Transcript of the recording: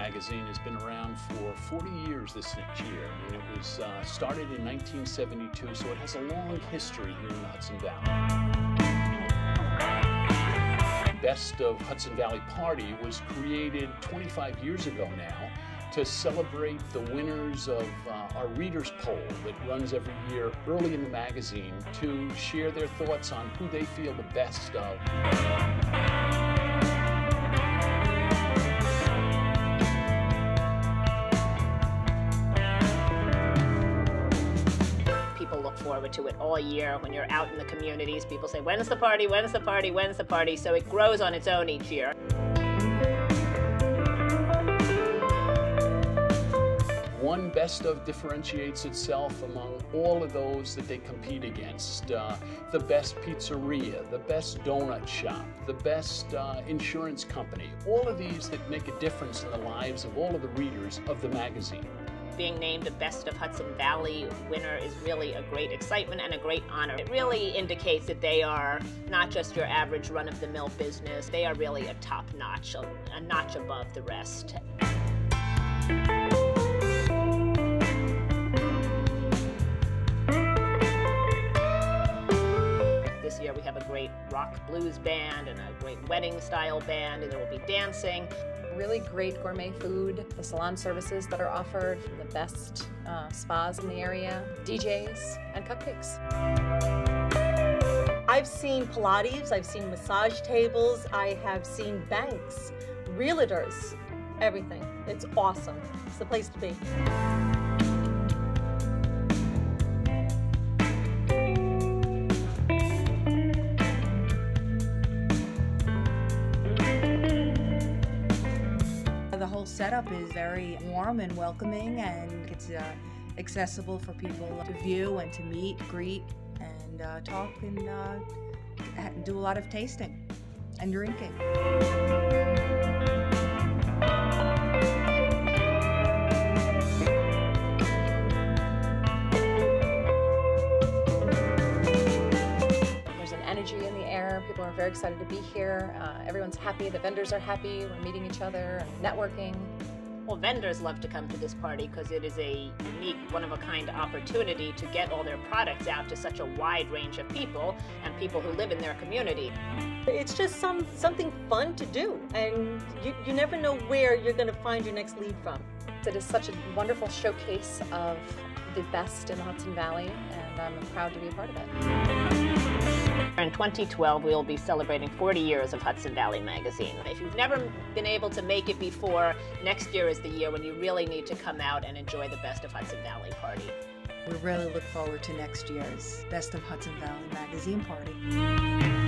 magazine has been around for 40 years this next year. And it was uh, started in 1972, so it has a long history here in the Hudson Valley. Best of Hudson Valley Party was created 25 years ago now to celebrate the winners of uh, our readers poll that runs every year early in the magazine to share their thoughts on who they feel the best of. To it all year. When you're out in the communities, people say, When's the party? When's the party? When's the party? So it grows on its own each year. One best of differentiates itself among all of those that they compete against. Uh, the best pizzeria, the best donut shop, the best uh, insurance company. All of these that make a difference in the lives of all of the readers of the magazine. Being named a Best of Hudson Valley winner is really a great excitement and a great honor. It really indicates that they are not just your average run of the mill business, they are really a top notch, a, a notch above the rest. This year we have a great rock blues band and a great wedding style band, and there will be dancing. Really great gourmet food, the salon services that are offered, the best uh, spas in the area, DJs, and cupcakes. I've seen Pilates, I've seen massage tables, I have seen banks, realtors, everything. It's awesome. It's the place to be. Setup is very warm and welcoming, and it's uh, accessible for people to view and to meet, greet, and uh, talk and uh, do a lot of tasting and drinking. Energy in the air. People are very excited to be here. Uh, everyone's happy. The vendors are happy. We're meeting each other and networking. Well, vendors love to come to this party because it is a unique, one of a kind opportunity to get all their products out to such a wide range of people and people who live in their community. It's just some something fun to do, and you, you never know where you're going to find your next lead from. It is such a wonderful showcase of the best in the Hudson Valley, and I'm proud to be a part of it. In 2012, we will be celebrating 40 years of Hudson Valley Magazine. If you've never been able to make it before, next year is the year when you really need to come out and enjoy the best of Hudson Valley party. We really look forward to next year's Best of Hudson Valley magazine party.